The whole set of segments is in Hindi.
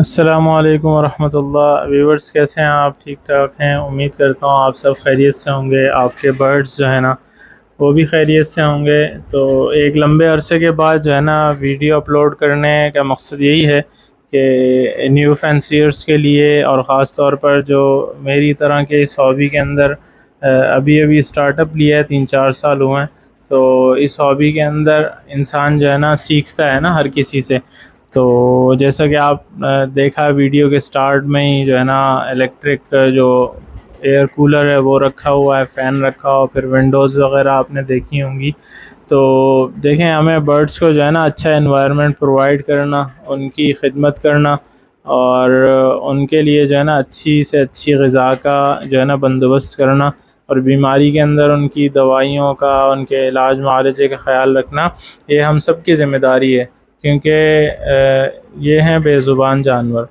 असलकम वरहमतुल्लाह व्यूवर्स कैसे हैं आप? ठीक ठाक हैं? उम्मीद करता हूँ आप सब खैरियत से होंगे। आपके बर्ड्स जो है ना, वो भी खैरियत से होंगे। तो एक लंबे अरसे के बाद जो है ना, वीडियो अपलोड करने का मकसद यही है कि न्यू फैंसीर्स के लिए और ख़ास तौर पर जो मेरी तरह के इस हॉबी के अंदर अभी अभी स्टार्टअप लिया है तीन चार साल हुए हैं। तो इस हॉबी के अंदर इंसान जो है ना, सीखता है ना हर किसी से। तो जैसा कि आप देखा वीडियो के स्टार्ट में ही जो है ना इलेक्ट्रिक जो एयर कूलर है, वो रखा हुआ है फ़ैन रखा हुआ, फिर विंडोज़ वगैरह आपने देखी होंगी। तो देखें, हमें बर्ड्स को जो है ना अच्छा इन्वायरमेंट प्रोवाइड करना, उनकी खिदमत करना, और उनके लिए जो है ना, अच्छी से अच्छी गज़ा का जो है ना, बंदोबस्त करना, और बीमारी के अंदर उनकी दवाइयों का, उनके इलाज मालजे का ख्याल रखना, ये हम सब की ज़िम्मेदारी है। क्योंकि ये हैं बेज़ुबान जानवर।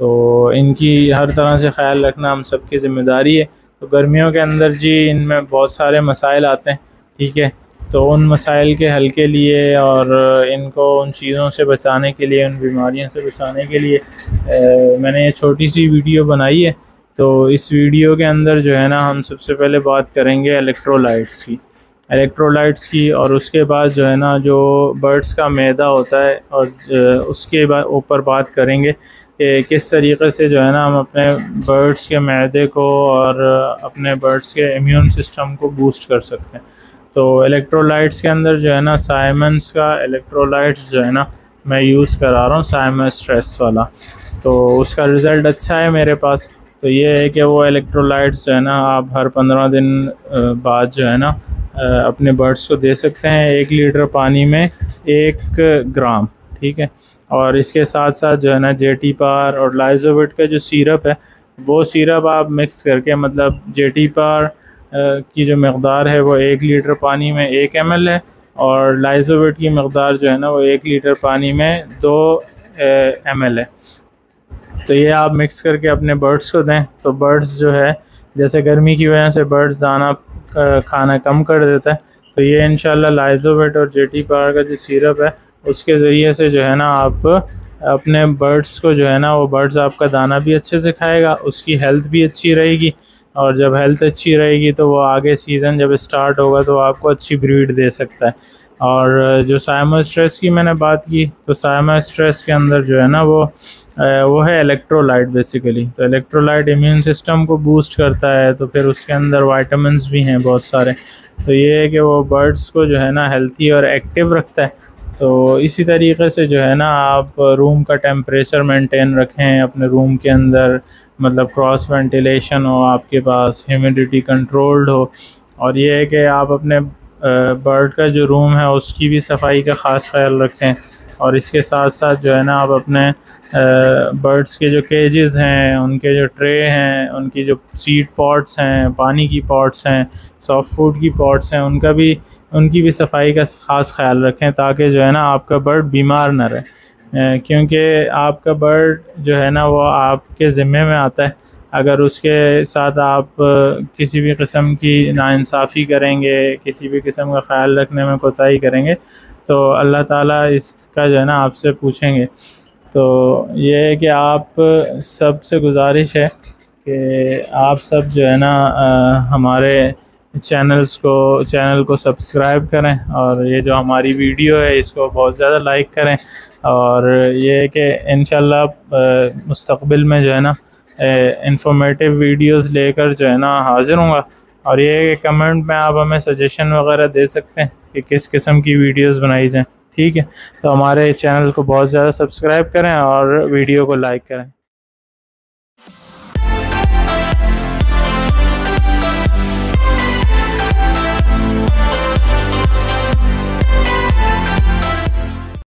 तो इनकी हर तरह से ख्याल रखना हम सब की ज़िम्मेदारी है। तो गर्मियों के अंदर जी इनमें बहुत सारे मसाइल आते हैं ठीक है? तो उन मसाइल के हल के लिए और इनको उन चीज़ों से बचाने के लिए उन बीमारियों से बचाने के लिए ए, मैंने ये छोटी सी वीडियो बनाई है। तो इस वीडियो के अंदर जो है ना हम सबसे पहले बात करेंगे इलेक्ट्रोलाइट्स की। इलेक्ट्रोलाइट्स की और उसके बाद जो है ना, जो बर्ड्स का मैदा होता है और उसके ऊपर बात करेंगे कि किस तरीके से जो है ना, हम अपने बर्ड्स के मैदे को और अपने बर्ड्स के इम्यून सिस्टम को बूस्ट कर सकते हैं। तो इलेक्ट्रोलाइट्स के अंदर जो है ना साइमंस का इलेक्ट्रोलाइट्स जो है ना, मैं यूज़ करा रहा हूँ साइमन स्ट्रेस वाला। तो उसका रिज़ल्ट अच्छा है मेरे पास। तो ये है कि वो इलेक्ट्रोलाइट्स जो है ना, आप हर पंद्रह दिन बाद जो है ना अपने बर्ड्स को दे सकते हैं एक लीटर पानी में एक ग्राम, ठीक है? और इसके साथ साथ जो है ना जे जेटी पार और लाइजोविट का जो सीरप है, वो सीरप आप मिक्स करके मतलब जे जेटी पार की जो मकदार है वो एक लीटर पानी में एक एमएल है और लाइजोविट की मकदार जो है ना, वो एक लीटर पानी में दो एमएल है। तो ये आप मिक्स करके अपने बर्ड्स को दें तो बर्ड्स जो है, जैसे गर्मी की वजह से बर्ड्स दाना खाना कम कर देता है। तो ये इन लाइजोवेट और जेटी पार का जो सिरप है, उसके ज़रिए से जो है ना आप अपने बर्ड्स को जो है ना वो बर्ड्स आपका दाना भी अच्छे से खाएगा, उसकी हेल्थ भी अच्छी रहेगी। और जब हेल्थ अच्छी रहेगी तो वो आगे सीज़न जब स्टार्ट होगा तो आपको अच्छी ब्रीड दे सकता है। और जो साइमा स्ट्रेस की मैंने बात की तो साइमा स्ट्रेस के अंदर जो है ना वो वो है इलेक्ट्रोलाइट बेसिकली तो इलेक्ट्रोलाइट इम्यून सिस्टम को बूस्ट करता है तो फिर उसके अंदर वाइटामस भी हैं बहुत सारे। तो ये है कि वो बर्ड्स को जो है ना हेल्थी और एक्टिव रखता है। तो इसी तरीके से जो है ना, आप रूम का टेम्परेचर मेंटेन रखें अपने रूम के अंदर। मतलब क्रॉस वेंटिलेशन हो, आपके पास ह्यूमिडिटी कंट्रोल्ड हो। और ये है कि आप अपने बर्ड का जो रूम है, उसकी भी सफ़ाई का ख़ास ख्याल रखें। और इसके साथ साथ जो है ना, आप अपने बर्ड्स के जो केजेस हैं, उनके जो ट्रे हैं, उनकी जो सीड पॉट्स हैं, पानी की पॉट्स हैं सॉफ्ट फ़ूड की पॉट्स हैं, उनका भी उनकी भी सफ़ाई का ख़ास ख्याल रखें ताकि जो है ना आपका बर्ड बीमार ना रहे। क्योंकि आपका बर्ड जो है ना वो आपके ज़िम्मे में आता है। अगर उसके साथ आप किसी भी किस्म की नाइंसाफ़ी करेंगे, किसी भी किस्म का ख्याल रखने में कोताही करेंगे तो अल्लाह ताला इसका जो है ना आपसे पूछेंगे। तो ये है कि आप सबसे गुजारिश है कि आप सब जो है ना हमारे चैनल्स को चैनल को सब्सक्राइब करें और ये जो हमारी वीडियो है, इसको बहुत ज़्यादा लाइक करें। और ये है कि इन मुस्तबिल में जो है ना इंफॉर्मेटिव वीडियोस लेकर जो है ना हाज़िर हूँ और ये कमेंट में आप हमें सजेशन वगैरह दे सकते हैं कि किस किस्म की वीडियोस बनाई जाएँ। ठीक है? तो हमारे चैनल को बहुत ज़्यादा सब्सक्राइब करें और वीडियो को लाइक करें।